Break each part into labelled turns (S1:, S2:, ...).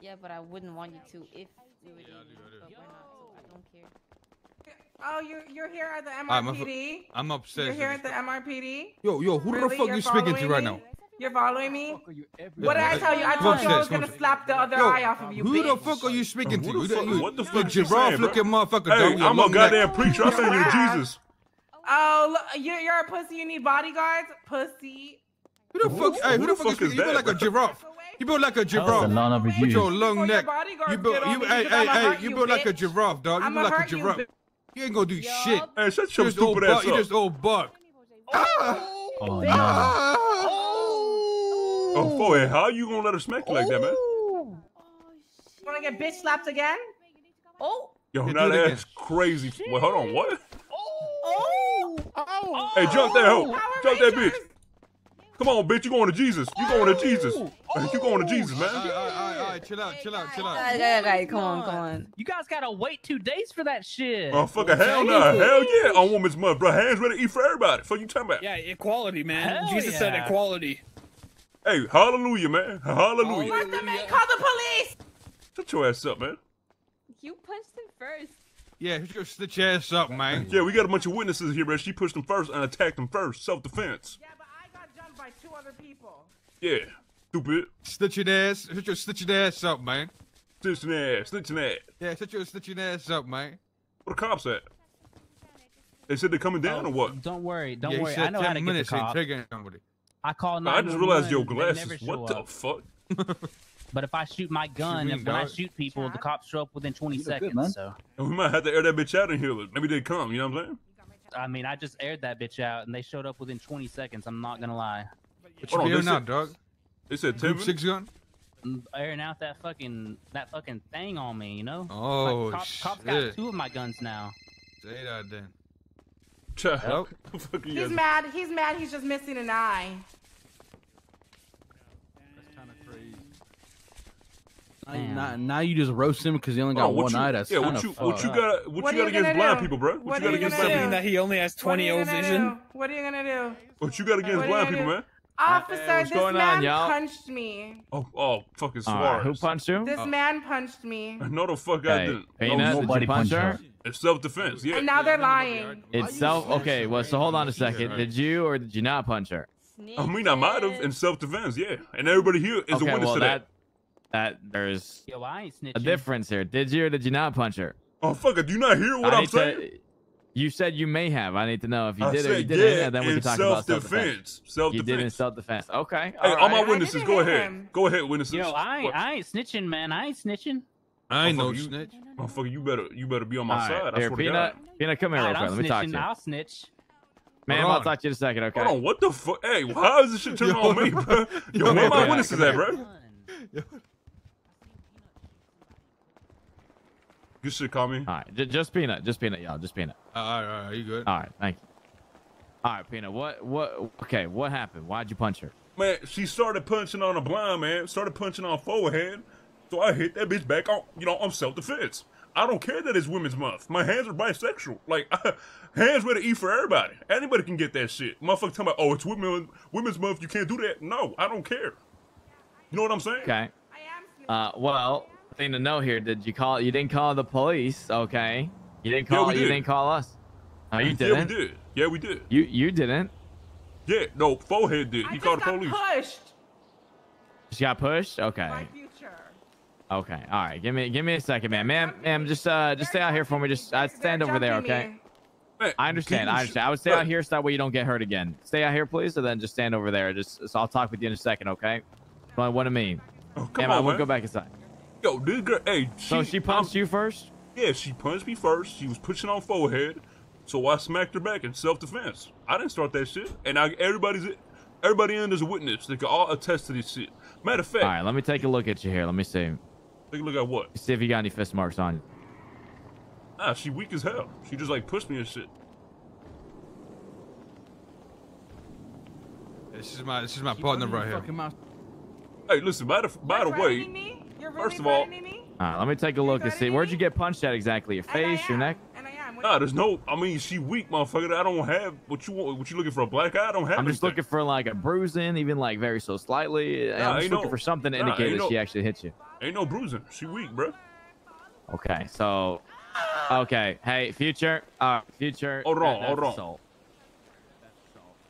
S1: Yeah, but I wouldn't want you to if we were dating. But we're not, so I don't care.
S2: Oh, you're you're here at the
S3: Alright, my
S2: MRPD.
S3: I'm
S2: You're here at the MRPD.
S3: Yo, yo, who the fuck
S2: You're
S3: you speaking to right
S2: me?
S3: now?
S2: You're following me. What did I tell you? I told you I was gonna slap the other
S3: Yo,
S2: eye off of you,
S3: Who the fuck are you speaking to?
S4: Who the fuck-
S3: you-
S4: what the
S3: you
S4: fuck you
S3: giraffe looking motherfucker.
S4: Hey,
S3: dog,
S4: I'm a
S3: long neck.
S4: goddamn preacher. I'm saying you're Jesus.
S2: Oh, look, you're you're a pussy. You need bodyguards, pussy.
S3: Who the fuck? Hey, who the fuck is
S4: is
S3: You built
S4: that,
S3: like a giraffe. You built like a giraffe.
S5: a lot of
S3: With
S5: reviews.
S3: your long
S2: your
S3: neck.
S2: bodyguards
S3: You built. You
S2: me,
S3: hey hey hey. You
S2: you,
S3: built like a giraffe, dog. You
S2: I'ma
S3: built like a
S2: hurt you,
S3: giraffe. You ain't gonna do shit.
S4: Hey, shut
S3: You
S4: your
S3: just old
S4: stupid
S3: buck.
S4: ass
S3: You just old buck.
S5: Oh, ah. oh no. Ah.
S4: Oh, boy, how are you gonna let her smack you like that, man?
S2: You wanna get bitch slapped again?
S1: Oh,
S4: Yo,
S3: Yeah,
S4: now that's crazy. Wait, hold on, what?
S1: oh, oh.
S4: Hey, jump that hoe. Jump that bitch. Come on, bitch. You going to Jesus. You going to Jesus. You going to Jesus, man.
S3: all right, all right, all right, chill out, chill out, chill out.
S1: Guys, guys, guys, come on, come on.
S6: You guys gotta wait two days for that shit.
S4: Oh Motherfucker, hell no. Hell yeah. On woman's month, bro. Hands ready to eat for everybody. Fuck you talking about?
S7: Yeah, equality, man.
S6: Hell
S7: Jesus said equality.
S4: Hey, hallelujah, man. Hallelujah.
S2: Oh, Let the man call the police.
S4: Shut your ass up, man.
S1: You punched him first.
S3: Yeah, just go stitch your ass up, man.
S4: Yeah, we got a bunch of witnesses here, bro. She pushed him first and attacked him first. Self defense.
S2: Yeah, but I got jumped by two other people.
S4: Yeah. Stupid.
S3: Stitch your ass. Stitch your stitch your ass up, man.
S4: Stitching ass. Stitching ass.
S3: Yeah, stitch your stitch your ass up, man.
S4: Where the cops at? They said they're coming down oh, or what?
S6: Don't worry, don't
S3: yeah,
S6: worry. I know how to get the cops.
S3: taking somebody.
S6: I call
S4: I just realized your
S6: 911,
S4: glasses. What the
S6: up.
S4: fuck?
S6: But if I shoot my gun,
S3: mean,
S6: if when I shoot people, the cops show up within 20
S5: You look good,
S6: seconds.
S5: man.
S6: so
S4: And we might have to air that bitch out in here. Maybe they come. You know what I'm saying?
S6: I mean, I just aired that bitch out, and they showed up within 20 seconds. I'm not gonna lie.
S3: What
S4: Hold on,
S3: you doing
S4: they
S3: now,
S4: said-
S3: dog?
S4: They said 10
S3: Group six gun?
S6: I'm airing out that fucking that fucking thing on me, you know?
S3: Oh
S6: Like, cops, cops got two of my guns now.
S3: Say that then.
S4: Child.
S3: Yep.
S4: Fuck you
S2: He's mad. He's mad. He's just missing an eye.
S3: That's kind of crazy.
S8: Now, now you just roast him because he only got
S4: Oh, what
S8: one
S4: you,
S8: eye. That's
S4: yeah,
S8: kind
S4: what
S8: of
S4: you what you
S8: fucked up.
S4: got what,
S2: What
S4: you
S2: are
S4: got
S2: you
S4: against blind
S2: do?
S4: people, bro? What,
S2: What
S4: you got against blind people?
S7: that he only has 20
S2: are you
S7: O's vision.
S2: do? What are you gonna do?
S4: What you got against blind people,
S2: gonna
S4: man?
S2: Officer,
S9: what's
S2: this
S9: going on,
S2: man punched me.
S4: Oh, oh, fucking
S9: All right, who punched you?
S2: This oh. man punched me.
S4: No, the fuck I
S9: Hey,
S4: didn't.
S9: Peanut,
S4: No,
S9: did you
S5: nobody
S9: punch
S5: punched
S9: her?
S5: her.
S4: it's self defense. Yeah.
S2: And now they're lying.
S9: It's self. Okay, well, so hold on a second. Did you or did you not punch her?
S4: I mean, I might have in self defense. Yeah, and everybody here is
S9: okay,
S4: a witness
S9: well,
S4: to that.
S9: that, that there's
S6: Yo, I ain't snitching.
S9: a difference here. Did you or did you not punch her?
S4: Oh, fuck it. Do you not hear what
S9: I
S4: I'm
S9: need
S4: saying?
S9: To- you said you may have. I need to know if you
S4: I
S9: did or you didn't.
S4: yeah,
S9: and then we
S4: in
S9: can talk about self-defense.
S4: self-defense. Self
S9: You did in
S4: defense.
S9: self-defense. Okay.
S4: Hey,
S9: all
S4: all my witnesses, go ahead.
S2: him.
S4: Go ahead, witnesses.
S6: Yo, I ain't,
S4: What?
S6: I ain't snitching, man. I ain't snitching.
S3: I ain't no
S4: you-
S3: snitch.
S4: Motherfucker, you better you better be on my
S9: All right,
S4: side. I
S9: Here,
S4: swear to
S9: Peanut.
S4: God.
S9: Peanut, come here real
S6: Alright,
S9: quick.
S6: I'm
S9: Let me talk to
S6: snitching.
S9: you.
S6: I'll snitch.
S3: Man,
S9: I'll
S3: on.
S9: talk to you in a second, okay?
S4: Hold on, what the fuck? Hey, how is this shit turning on me, bro? Yo,
S3: Yo,
S4: where
S3: man,
S4: my witnesses at, bro? Good should call me.
S9: All right, j- just Peanut. Just Peanut, y'all. Just Peanut.
S3: All right, all right, you good?
S9: All right, thank you. All right, Peanut. What? What? Okay, what happened? Why'd you punch her?
S4: Man, she started punching on a blind man, started punching on forehead. So I hit that bitch back on, you know, I'm self defense. I don't care that it's Women's Month. My hands are bisexual. Like, hands ready to eat for everybody. Anybody can get that shit. Motherfucker talking about, oh, it's women, Women's Month, you can't do that. No, I don't care. You know what I'm saying?
S9: Okay.
S2: I am.
S9: Uh, well, thing to know here. Did you call? You didn't call the police, okay? You didn't call.
S4: Yeah,
S9: call.
S4: we
S9: you
S4: did.
S9: didn't call us. No, you didn't.
S4: Yeah, we
S9: didn't.
S4: Yeah, we did.
S9: You you didn't.
S4: Yeah, no, forehead did.
S2: I
S4: He called the
S2: got
S4: police.
S2: pushed.
S9: She got pushed. Okay.
S2: My future.
S9: Okay. All right. Give me give me a second, man. Ma'am, ma'am, just uh just stay
S2: They're
S9: out here for me. Just uh, stand over there, okay?
S2: me.
S4: Man,
S9: I understand. I understand. I would stay
S4: Look,
S9: out here so that way you don't get hurt again. Stay out here, please, and then just stand over there. Just so I'll talk with you in a second, okay? What, what I mean?
S4: Oh, come
S9: Ma'am, I
S4: on,
S9: will
S4: man.
S9: go back inside.
S4: Yo, this girl, hey, she,
S9: So she punched
S4: I'm-
S9: you first?
S4: Yeah, she punched me first. She was pushing on forehead, so I smacked her back in self-defense. I didn't start that shit, and I, everybody's everybody in is a witness. They can all attest to this shit. Matter of fact,
S9: All right. Let me take a look at you here. Let me see.
S4: take a look at what?
S9: See if you got any fist marks on you.
S4: Ah, she weak as hell. She just like pushed me and shit.
S3: This is my this is my
S8: Keep
S3: partner right here.
S4: Hey, listen. By the by the
S2: You're
S4: way,
S2: me? You're really
S4: first of all-
S2: me?
S9: All right. Let me take a look and see.
S2: threatening
S9: Where'd you get punched at exactly? Your face, your neck?
S2: And I am. What
S4: nah, there's no. I mean, she weak, motherfucker. I don't have what you want. What you looking for? A black eye? I don't have.
S9: I'm just
S4: anything.
S9: looking for like a bruising, even like very so slightly.
S4: Nah,
S9: I'm just looking
S4: no-
S9: for something to
S4: nah,
S9: indicate that
S4: no-
S9: she actually hit you.
S4: Ain't no bruising. She weak, bro.
S9: Okay, so okay, hey, future, uh, future.
S4: Hold
S9: that-
S4: on,
S9: that's
S4: hold on.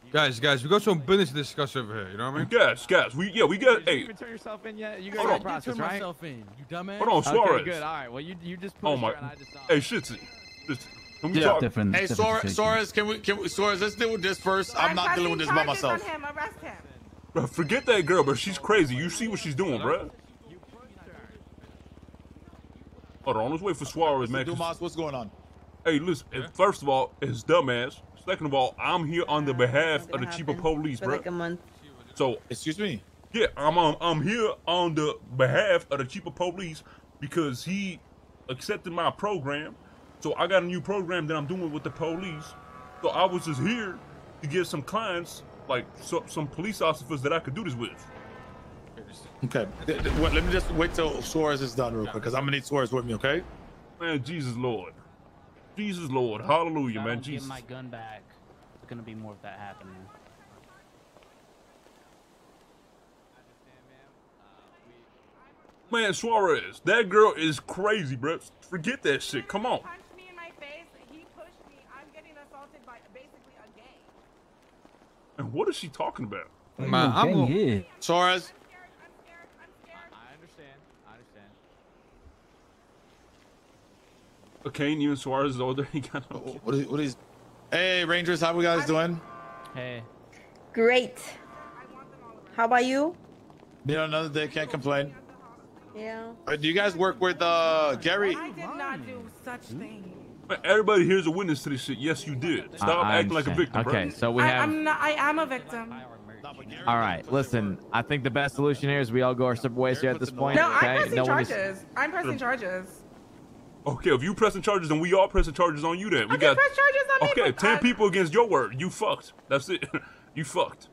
S9: Assault.
S3: Guys, guys, we got some business to discuss over here. You know what I mean?
S4: Guys, guys, we yeah, we got.
S9: Did you
S4: Hey,
S9: even turn yourself in yet? You
S4: Hold
S9: got
S4: on.
S9: the
S8: I did
S9: process,
S8: turn
S9: right?
S8: myself in. You dumbass.
S4: hold on, Suarez.
S9: Okay, good. All right. Well, you you just pushed
S4: Oh my.
S9: her and I just saw
S4: Hey,
S9: it.
S4: shitzy. Shitzy. Can we
S5: Yeah.
S4: talk?
S6: Different.
S5: Hey,
S6: different
S5: Suarez. Suarez, can we, can we, Suarez, let's deal with this first. I'm not dealing with this by myself.
S2: On him. Arrest him.
S4: Bro, forget that girl, bro. She's crazy. You see what she's doing, bro. Hold on, let's wait for Suarez, man. 'cause-
S5: Dumas, what's going on?
S4: Hey, listen. First of all, it's dumbass. Second of all, I'm here on the behalf of the
S1: Gonna
S4: chief of police, bro.
S1: like a month.
S4: So
S5: Excuse me.
S4: yeah, I'm um, I'm here on the behalf of the chief of police because he accepted my program. So I got a new program that I'm doing with the police. So I was just here to get some clients, like so, some police officers that I could do this with.
S5: Okay. th- th- wait, let me just wait till Suarez is done real quick, because I'm gonna need Suarez with me, okay?
S4: Man, Jesus Lord. Jesus Lord. Hallelujah,
S6: I
S4: man.
S6: don't get
S4: Jesus.
S6: my gun back. There's gonna be more of that happening.
S4: Man, Suarez, that girl is crazy, bro. Forget that shit. Come on.
S2: Punched me in my face. He pushed me. I'm getting assaulted by basically a gang.
S4: And what is she talking about?
S3: Man, I'm gonna.
S5: Suarez,
S2: I'm scared. I'm scared. I'm scared.
S9: I understand. I understand.
S4: Okay, and even Suarez is older. He got no
S5: what is, what is? Hey, Rangers, how we guys doing?
S6: Hey.
S1: Great. How about you?
S5: You know, another day, can't complain.
S1: Yeah.
S5: Uh, do you guys work with uh Gary?
S2: I did not do such things.
S4: Man, everybody here's a witness to this shit. Yes, you did. Stop
S9: I- I
S4: acting like a
S9: understand.
S4: victim,
S9: Okay,
S4: bro.
S9: so we have.
S2: I'm not. I am a victim.
S9: All right, listen. I think the best solution here is we all go our separate ways here at this point.
S2: No,
S9: okay?
S2: I'm pressing
S9: no one is-
S2: charges. I'm pressing charges.
S4: Okay, if you pressing charges, then we all pressing charges on you. Then we
S2: Okay,
S4: got
S2: press charges on me.
S4: okay, ten
S2: uh,
S4: people against your word. You fucked. That's it. you fucked.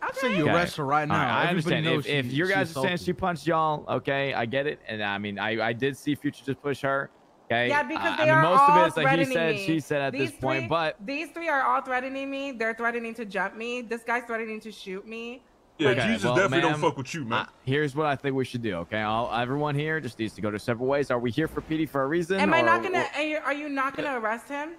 S8: i Say you
S9: Okay.
S8: arrest her right now.
S9: right, I
S8: Everybody
S9: understand.
S8: knows
S9: If, if your guys are saying she punched y'all, okay, I get it. And I mean, I, I did see Future just push her. Okay.
S2: Yeah, because
S9: Uh,
S2: they
S9: I mean,
S2: are
S9: most
S2: all
S9: of it is like he said,
S2: me.
S9: she said at
S2: These
S9: this point. But
S2: these three are all threatening me. They're threatening to jump me. This guy's threatening to shoot me.
S4: Yeah,
S9: Okay,
S4: Jesus
S9: well,
S4: definitely don't fuck with you, man.
S9: uh, here's what I think we should do. Okay, all, everyone here just needs to go to separate ways. Are we here for PD for a reason?
S2: Am I not gonna?
S9: or-
S2: Are you, are you not gonna arrest him?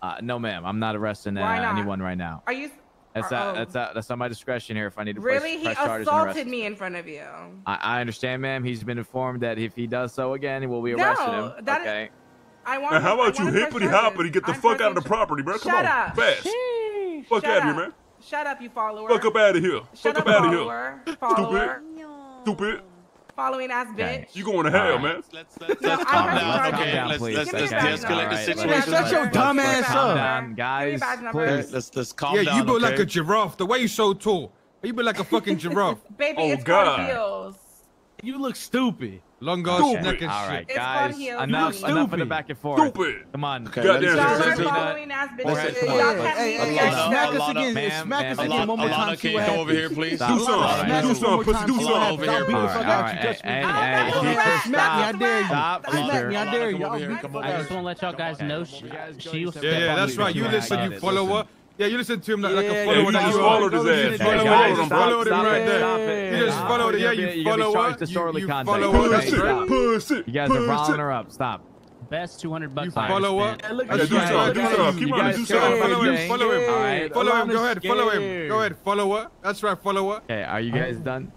S9: Uh, no, ma'am. I'm not arresting uh,
S2: not?
S9: anyone right now.
S2: Are you?
S9: That's
S2: uh,
S9: uh,
S2: oh.
S9: that's uh, that's on my discretion here. If I need to
S2: Really?
S9: press,
S2: He
S9: press charges and arrest
S2: assaulted me in front of you.
S9: I, I understand, ma'am. He's been informed that if he does so again, he will be arrested.
S2: No,
S9: him.
S2: that is-
S9: okay.
S2: I want.
S4: Man, how
S2: I
S4: about you
S2: wanna press
S4: hippity
S2: charges.
S4: hoppity get the
S2: I'm
S4: fuck out of the property, bro? Come
S2: Shut
S4: on,
S2: up.
S4: fast. Fuck
S2: Shut
S4: out of here, man.
S2: Shut up, you follower.
S4: Fuck up out of here.
S2: Shut
S4: Fuck
S2: up,
S4: up out of here.
S2: follower. Follower.
S4: Stupid.
S2: Following ass
S9: Okay.
S2: bitch.
S4: You going to hell,
S9: Alright.
S4: man.
S5: Let's let's,
S2: No,
S5: let's calm down. Okay,
S9: down,
S5: let's
S9: please.
S5: let's
S2: Give
S5: let's
S2: the
S5: de-escalate
S2: number.
S5: the situation.
S2: the
S8: Shut your dumb
S2: Give me the
S8: ass up.
S9: Calm down, guys.
S2: badge number.
S5: Okay,
S9: Please.
S5: let's let's calm
S3: yeah,
S5: down.
S3: Yeah, you built
S5: okay?
S3: like a giraffe. The way you so tall. You built like a fucking giraffe.
S2: Baby,
S4: Oh,
S2: it's
S4: God.
S2: called heels.
S8: You look stupid.
S3: Long ass
S4: Stupid.
S3: neck and
S9: All
S3: shit.
S9: right, guys. Enough,
S8: You
S9: enough of the back and forth.
S4: Stupid.
S9: Come on.
S5: Okay,
S4: Goddamn
S5: let's-
S2: Y'all are following ass bitches.
S5: come.
S2: Y'all
S8: Hey,
S2: can't
S8: hey,
S2: me
S8: hey,
S5: Alana,
S8: smack us again. Smack us again one more
S5: Alana, can you come over here, please?
S4: Do something.
S9: All right.
S8: Smack
S4: Do
S8: us
S4: something, pussy. Do
S8: See
S4: something.
S8: happens. I'll beat the
S9: All right,
S8: fuck
S9: all
S8: out
S9: right.
S8: Smack me, I dare you.
S9: Stop.
S8: Smack me, I dare
S5: come
S8: you.
S5: over
S8: I'll
S5: here,
S8: beat
S5: come
S8: the
S5: over
S8: fuck
S6: I just want to let y'all guys know she,
S9: You guys go
S6: she'll step
S3: Yeah, yeah, that's right. You listen, you
S6: get it.
S3: Follower. Yeah, you listen to him like, like
S8: Yeah,
S3: a
S8: yeah,
S4: you just
S3: you
S4: followed his ass.
S3: just
S4: Hey,
S3: followed
S4: guys,
S3: him. You
S4: stop.
S3: followed him right
S9: it,
S3: there.
S9: stop.
S3: You just followed it. Yeah,
S9: You're
S3: you
S9: gonna be charged
S3: follow her.
S9: disorderly
S3: You you
S9: conduct.
S3: follow her.
S9: Okay,
S4: Pussy.
S9: stop.
S4: Pussy.
S9: You guys are
S4: Pussy.
S9: her up. Stop.
S6: Best 200 bucks
S3: You follow her.
S6: spent.
S8: Hey, look
S4: Yeah, do
S8: you guys.
S4: something. Do
S8: Look at
S4: something.
S8: you.
S4: Keep
S8: You
S4: on. Do
S8: scared.
S4: something.
S3: Follow him. Follow him.
S8: Yeah.
S9: Alright.
S3: Follow him. Go ahead. Follow him. Go ahead. Follow her. That's right. Follow her.
S9: Okay, are you guys done?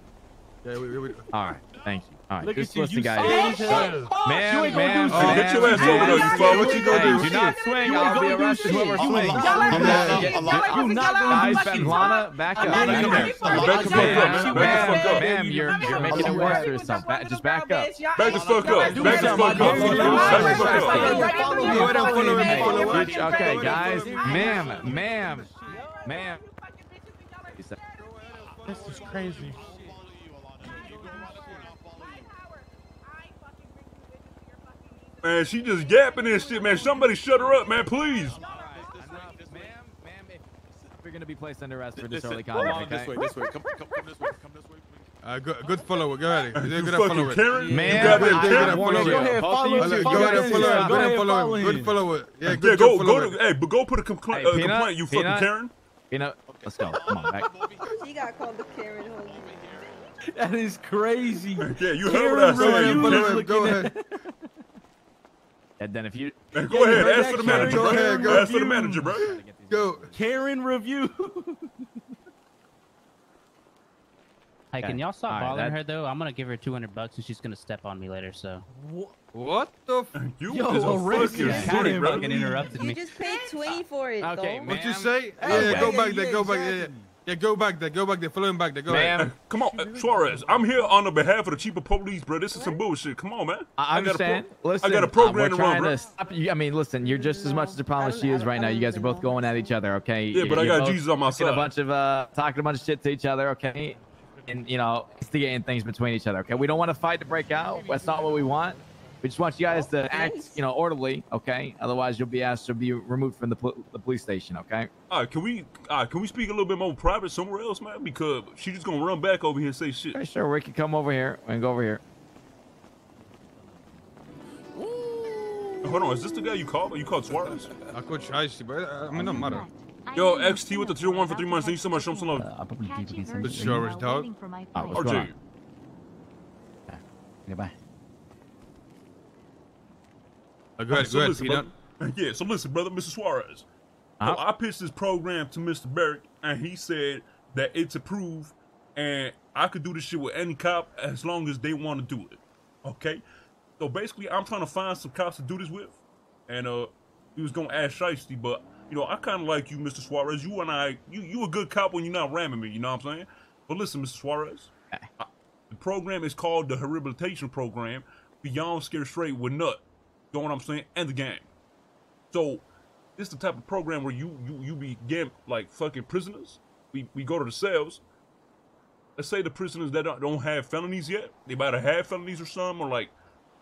S3: Yeah, we, we, we.
S9: All right. Thank you. All right.
S8: Look
S9: Just
S8: at you.
S9: listen,
S8: You
S9: guys.
S8: scared as hell.
S9: Ma'am,
S8: You ain't gonna do
S4: Oh,
S8: shit.
S4: get your ass over there, you follow. What you gonna
S9: Hey,
S4: do?
S9: do not swing.
S8: You
S9: I'll
S8: ain't
S9: be
S8: gonna do
S9: arrested.
S8: shit.
S9: Whoever
S8: You
S9: swings.
S2: Y'all
S5: Alana,
S2: are
S5: Alana,
S2: Y'all are
S5: Alana.
S2: pussy.
S8: not
S2: Y'all
S8: gonna
S2: are
S8: do
S9: Guys,
S2: fucking
S9: Ben
S2: talk.
S9: Lana, back up.
S2: I'm
S9: Back
S2: not
S9: up.
S2: even ready for
S5: Alana,
S2: it.
S4: back the fuck up, man.
S2: Y'all
S4: Back the
S2: are
S4: fuck up.
S9: Ma'am, you're- you're making it worse or something. Just back up.
S4: Back the fuck up. Back the fuck up. Back the fuck up.
S2: fucking right
S8: Follow
S2: through
S8: him.
S2: your
S3: Go ahead and follow him. Follow
S2: face.
S9: Okay, guys.
S2: I-
S9: Ma'am, ma'am, ma'am.
S8: This is crazy.
S4: Man, she just yapping and shit, man. Somebody shut her up, man, please.
S9: Ma'am, ma'am, if you're gonna be placed under arrest for
S5: Listen,
S9: disorderly
S5: come
S9: conduct,
S5: this
S9: okay?
S5: way, this way. Come, come, come this way. Come this way.
S3: Uh, good, good follower. Go ahead. You're good at follow
S4: fucking
S3: it.
S4: Karen. You
S9: Man,
S4: goddamn
S9: I-
S4: Karen.
S9: I warned
S3: Follow
S9: you.
S8: Go ahead, follow
S9: of
S3: Follow
S9: you
S3: it.
S8: follow
S3: Go ahead and
S8: him.
S3: follow him. Go
S8: Go
S3: ahead
S8: ahead,
S3: and follow
S8: follow
S3: him.
S8: him.
S3: Good follow it. Yeah,
S4: Yeah, go,
S3: good
S4: go to, hey, but go put a compla-
S9: Hey,
S4: uh,
S9: Peanut,
S4: complaint, you fucking Karen.
S9: You know, let's go. Come on, back.
S1: She got called the Karen. Holy.
S8: That is crazy.
S4: Yeah, you heard what I
S8: Karen
S4: said.
S8: Review
S3: Go ahead,
S8: looking
S3: go
S8: at-
S3: ahead.
S9: And then if you
S4: Man, go ahead, ask for the manager,
S3: Go
S4: bro.
S3: ahead, go.
S4: Ask for the manager, bro.
S3: Go.
S8: Karen review.
S6: Hey, can y'all stop
S9: All right,
S6: bothering
S9: that-
S6: her though? I'm gonna give her 200 bucks and she's gonna step on me later. So
S3: What the? F-
S4: You
S8: Yo,
S4: is a
S8: Rick,
S4: fucking
S8: yeah.
S4: freak, bro.
S6: fucking interrupted
S1: You
S6: me.
S1: just paid 20 for it,
S9: Okay,
S1: though.
S9: man.
S3: What you say? Yeah,
S8: Okay.
S3: go back there, go back there. Yeah, go back there, go back there. Follow him back there. Go ahead.
S4: Come on, uh, Suarez. I'm here on the behalf of the chief of police, bro. This is some bullshit. Come on, man.
S9: I
S4: got a pro-
S9: understand. listen,
S4: I got a
S9: uh,
S4: program
S9: we're
S4: to
S9: trying
S4: run, bro.
S9: to stop you. I mean, listen, you're just as much as a problem as she is right now. You guys are both going at each other, okay?
S4: Yeah, but I
S9: You're
S4: got Jesus on my
S9: talking
S4: side.
S9: A bunch of uh, talking a bunch of shit to each other, okay? And you know, instigating things between each other, okay? We don't want a fight to break out. That's not what we want. We just want you guys to act, you know, orderly, okay? Otherwise, you'll be asked to be removed from the, pol- the police station, okay?
S4: All right, can we uh, can we speak a little bit more private somewhere else, man? Because she just gonna run back over here and say shit.
S9: Okay, sure. We can come over here and go over here.
S4: Hold on, is this the guy you called? You called Suarez?
S3: I could try to, but uh, I mean, no matter.
S4: Yo, XT with the tier one for three months. Thank you so much. Show 'em some love.
S6: Uh, I'll probably give you some.
S3: But sure dog.
S9: What's going
S4: RJ.
S9: on? Goodbye.
S3: Uh, go ahead,
S4: So
S3: go ahead,
S4: listen, brother. Yeah, so listen, brother, Mr. Suarez.
S9: Uh-huh.
S4: So I pitched this program to Mr. Barrett, and he said that it's approved, and I could do this shit with any cop as long as they want to do it. Okay? So basically, I'm trying to find some cops to do this with, and uh, he was gonna ask Shiesty, but you know, I kind of like you, Mr. Suarez. You and I, you you a good cop when you're not ramming me. You know what I'm saying? But listen, Mr. Suarez, I- the program is called the Rehabilitation Program, Beyond Scare Straight with Nut. You know what I'm saying? And the game. So this is the type of program where you you you be getting like fucking prisoners. We we go to the cells. Let's say the prisoners that don't, don't have felonies yet, they might have had felonies or some, or like,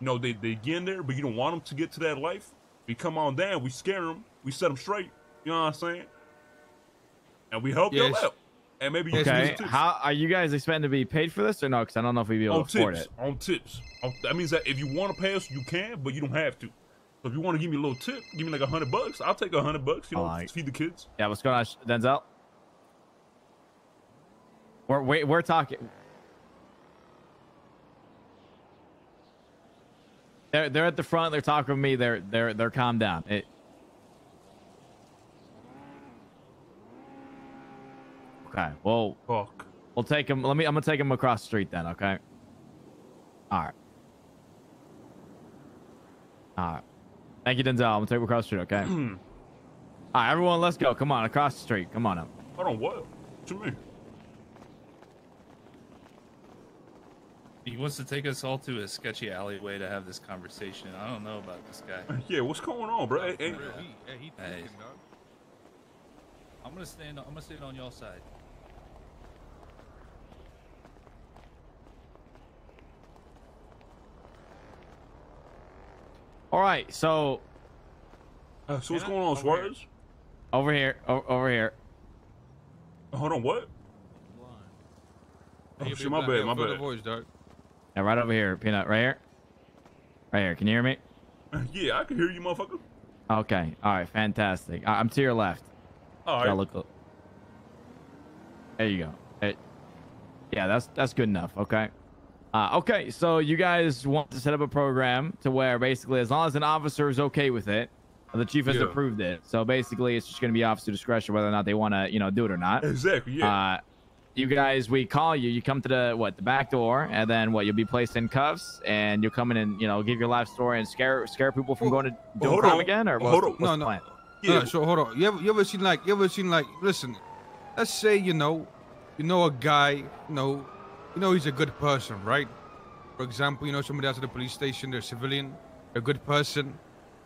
S4: you know, they they get in there, but you don't want them to get to that life. We come on down, we scare them, we set them straight. You know what I'm saying? And we help
S3: Yes.
S4: them out. And maybe you can
S9: Okay.
S4: tips.
S9: How are you guys expecting to be paid for this or no? Because I don't know if we'd be able
S4: on
S9: to afford
S4: tips.
S9: it.
S4: On tips. On- that means that if you want to pay us, you can, but you don't have to. So if you want to give me a little tip, give me like a hundred bucks. I'll take a hundred bucks. You know,
S9: Alright.
S4: to feed the kids.
S9: Yeah, what's going on, Denzel? We're wait, we're talking. They're they're at the front. They're talking with me. They're they're they're calm down. It, okay. Well,
S4: Fuck.
S9: we'll take him. Let me. I'm gonna take him across the street then. Okay. All right. All right. Thank you, Denzel. I'm gonna take him across the street. Okay. All right, everyone, let's go. Come on, across the street. Come on up.
S4: Hold on, what? What you mean?
S7: He wants to take us all to a sketchy alleyway to have this conversation. I don't know about this guy.
S4: Yeah, what's going on, bro? Hey, hey,
S3: hey,
S7: Hey. I'm gonna stand. I'm gonna stand on y'all side.
S9: All right, so
S4: uh, so what's going on,
S7: over
S4: Suarez?
S9: over here, o- over here.
S4: Hold on, what? Oh,
S3: Hey,
S4: shit, my
S3: Black,
S4: bad, my
S3: fill the
S4: bad.
S3: voice, dog.
S9: Yeah, right over here, Peanut. Right here. Right here. Can you hear me?
S4: Yeah, I can hear you, motherfucker.
S9: Okay. All right. Fantastic. I- I'm to your left.
S4: All
S9: Gotta
S4: right.
S9: look. There you go. It, yeah, that's that's good enough. Okay. Uh, okay. So you guys want to set up a program to where basically, as long as an officer is okay with it, the chief has
S4: Yeah.
S9: approved it. So basically, it's just going to be officer discretion whether or not they want to, you know, do it or not.
S4: Exactly. Yeah.
S9: Uh, you guys, we call you. You come to the what the back door, and then what? You'll be placed in cuffs, and you'll come in and you know give your life story and scare scare people from going to do
S4: hold
S9: crime
S4: on.
S9: again, or
S4: Hold
S9: what's,
S4: on.
S9: what's
S3: No,
S9: the
S3: no.
S9: plan?
S4: yeah.
S3: No, so hold on. You ever you ever seen like you ever seen like listen, let's say you know, you know a guy, you know, you know he's a good person, right? For example, you know somebody out at the police station, they're a civilian, they're a good person,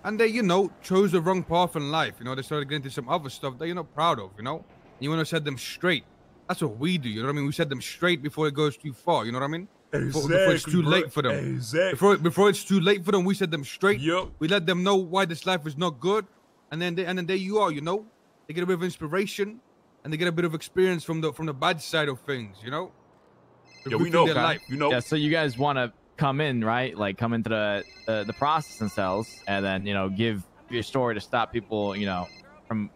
S3: and they you know chose the wrong path in life. You know they started getting into some other stuff that you're not proud of. You know, you want to set them straight. That's what we do. You know what I mean? We set them straight before it goes too far. You know what I mean? Before, before it's too
S4: bro.
S3: late for them.
S4: Exactly.
S3: Before before it's too late for them, we set them straight.
S4: Yup.
S3: We let them know why this life is not good, and then they, and then there you are. You know, they get a bit of inspiration, and they get a bit of experience from the from the bad side of things. You know. To
S4: Yeah, we
S3: rethink
S4: know.
S3: their
S4: guy.
S3: life.
S4: You know.
S9: Yeah, so you guys want to come in, right? Like come into the, the the processing cells, and then you know give your story to stop people, you know, from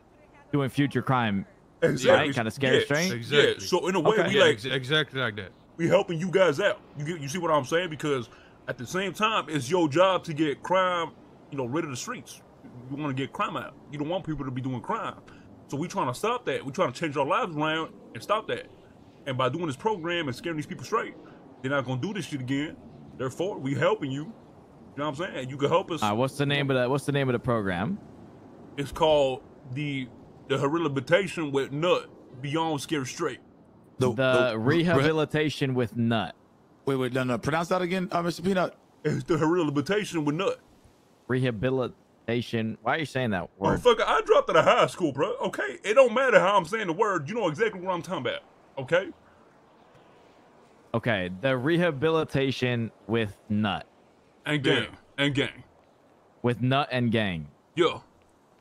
S9: doing future crime.
S4: Exactly.
S9: Kinda scary
S4: yeah,
S9: straight?
S4: Yeah.
S3: Exactly.
S4: So in a way,
S9: Okay.
S4: we
S3: Yeah,
S4: like
S3: exactly like that.
S4: we helping you guys out. You get, you see what I'm saying? Because at the same time, it's your job to get crime, you know, rid of the streets. You want to get crime out. You don't want people to be doing crime. So we trying to stop that. We trying to change our lives around and stop that. And by doing this program and scaring these people straight, they're not gonna do this shit again. Therefore, we helping you. You know what I'm saying? You can help us.
S9: All right, what's the name of the What's the name of the program?
S4: It's called the the rehabilitation with nut beyond scare straight.
S9: The, rehabilitation with nut.
S5: Wait, wait, no, no. Pronounce that again, uh, Mr. Peanut.
S4: It's the rehabilitation with nut.
S9: Rehabilitation. Why are you saying that
S4: Oh,
S9: word?
S4: I dropped out of high school, bro. Okay, it don't matter how I'm saying the word. You know exactly what I'm talking about. Okay.
S9: Okay, the rehabilitation with nut.
S4: And gang. And gang.
S9: With nut and gang.
S4: Yeah.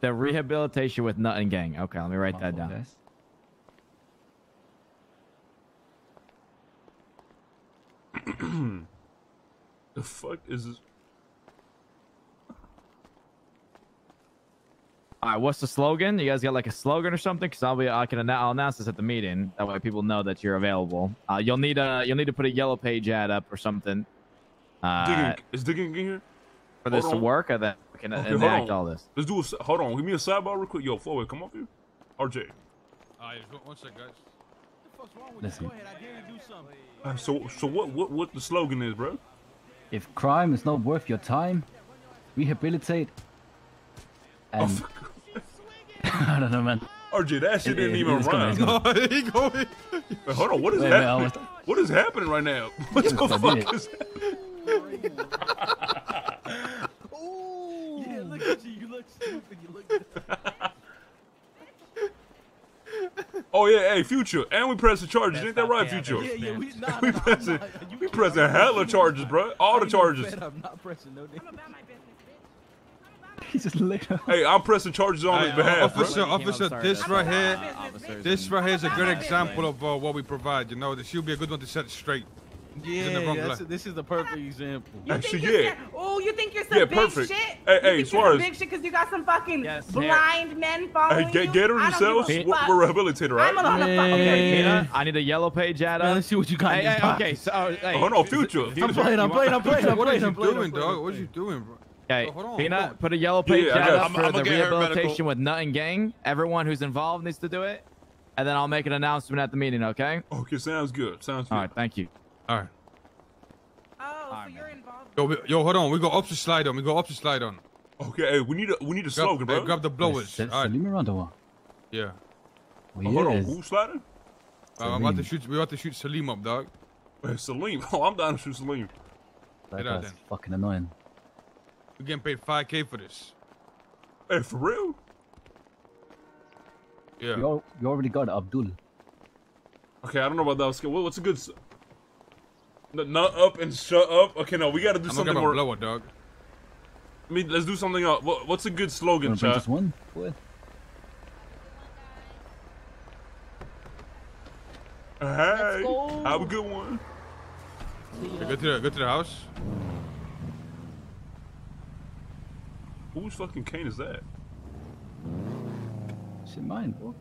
S9: The rehabilitation with nut and gang. Okay, let me write that down.
S4: The fuck is this?
S9: All right, what's the slogan? You guys got like a slogan or something? Because I'll be, I can, I'll announce this at the meeting. That way, people know that you're available. Uh, you'll need a, you'll need to put a yellow page ad up or something. Uh,
S4: Digging, is digging in here?
S9: for this
S4: hold
S9: to work, and then we can
S4: Okay,
S9: enact all this.
S4: Let's do a. s- Hold on. Give me a sidebar real quick. Yo, forward, come up here. RJ.
S3: Alright, one sec, guys.
S8: Listen,
S4: Uh, so, so what? What? What the slogan is, bro?
S8: if crime is not worth your time, rehabilitate.
S4: Oh,
S8: And I don't know, man.
S4: RJ, that shit
S8: It-
S4: didn't
S8: it-
S4: even
S8: it's coming,
S4: rhyme.
S8: it's
S3: No, he going.
S4: Wait, hold on. What is
S8: Wait, wait, I
S4: happening?
S8: was-
S4: What is happening right now? What
S8: Yes,
S4: the
S8: I
S4: fuck
S8: did.
S4: is?
S8: Yeah, look at you. You look stupid. You look.
S4: Oh yeah, hey, future, and we pressing charges. Ain't that right, future?
S8: Yeah, yeah. We, nah,
S4: We
S8: nah,
S4: pressing,
S8: not- you
S4: we
S8: can-
S4: pressing hella charges, bro. All the charges.
S8: I'm not pressing no damn. He just lit up.
S4: Hey, I'm pressing charges on his behalf, bro.
S3: officer, officer, this right here,
S9: officers
S3: this right here is a good example of uh, what we provide. You know, this should be a good one to set straight. in
S8: Yeah,
S3: wrong
S8: that's,
S3: light.
S8: this is the perfect example.
S2: You
S4: Actually,
S2: think you're
S4: yeah.
S2: Oh, you think you're some
S4: Yeah,
S2: big
S4: perfect.
S2: shit?
S4: Hey,
S2: you
S4: hey,
S2: think you're
S4: Suarez.
S2: some big shit because you got some fucking
S9: Yes, here.
S2: blind men following
S4: Hey, get,
S2: you?
S4: get her
S2: I don't give a
S4: yourselves. We're,
S2: fuck.
S4: we're rehabilitated, right?
S2: I'm a lot of
S8: Man.
S9: Okay, Peanut, I need a yellow page ad
S8: Man, let's see what you got.
S9: Hey,
S8: in
S9: hey, okay, so uh, hey,
S4: Hold on, future.
S8: I'm playing. I'm playing. I'm playing. I'm
S3: What
S8: playing.
S3: are
S8: I'm
S3: you
S8: playing.
S3: doing,
S8: I'm
S3: dog? What are you doing, bro?
S9: Okay,
S3: Oh, hold on,
S9: Peanut, put a yellow page
S4: Yeah, I
S9: ad
S4: got-
S9: up
S5: I'm-
S9: for
S5: I'm
S9: the
S5: gonna
S9: rehabilitation with Nut and Gang. Everyone who's involved needs to do it, and then I'll make an announcement at the meeting. Okay?
S4: Okay, sounds good. Sounds good.
S9: All right, thank you.
S3: All right.
S2: Oh, so you're involved.
S3: Yo, we, yo, hold on. We go up to slide on. We go up to slide on.
S4: Okay, hey, we need a we need a
S3: Grab,
S4: slogan,
S3: hey,
S4: bro.
S3: grab the blowers.
S8: Is that
S3: All right.
S8: Salim around or what?
S3: Yeah.
S8: Oh,
S4: Oh, hold on, who's sliding?
S3: Uh, I'm about to shoot. We about to shoot Salim up, dog.
S4: Hey, Salim. Oh, I'm down to shoot Salim.
S8: That
S3: Get out then.
S8: fucking annoying.
S3: We getting paid 5k for this.
S4: Hey, for real?
S3: Yeah.
S8: You, al- you already got Abdul.
S4: Okay, I don't know about that. skill. What- What's a good? s- N- Nut up and shut up. Okay, no, we got to do
S3: I'm gonna
S4: something
S3: grab a
S4: more.
S3: dog.
S4: I mean, let's do something else. What, what's a good slogan,
S8: Wanna
S4: chat?
S8: just one? Go ahead.
S4: Hey,
S1: go.
S4: have a good one.
S3: Go to the go to the house.
S4: Whose fucking cane is that?
S8: Shit, mine, bro.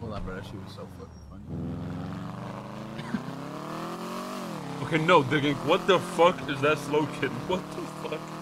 S10: Hold on, bro. That shit was so fucking funny.
S4: Okay, no, digging. What the fuck is that slogan? What the fuck?